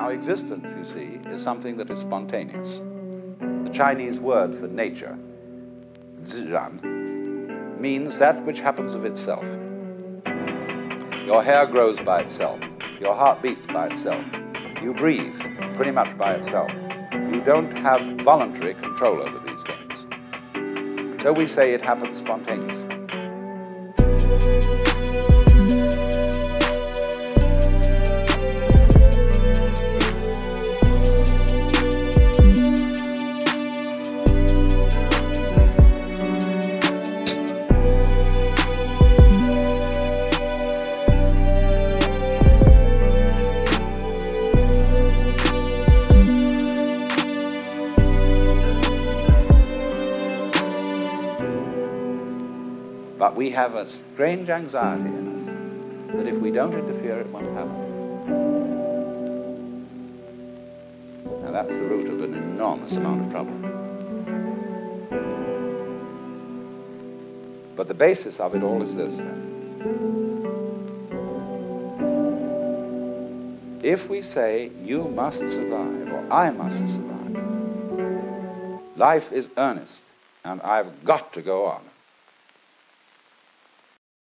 Now, existence, you see, is something that is spontaneous. The Chinese word for nature, ziran, means that which happens of itself. Your hair grows by itself. Your heart beats by itself. You breathe pretty much by itself. You don't have voluntary control over these things. So we say it happens spontaneously. But we have a strange anxiety in us that if we don't interfere, it won't happen. Now that's the root of an enormous amount of trouble. But the basis of it all is this then. If we say, you must survive, or I must survive, life is earnest, and I've got to go on.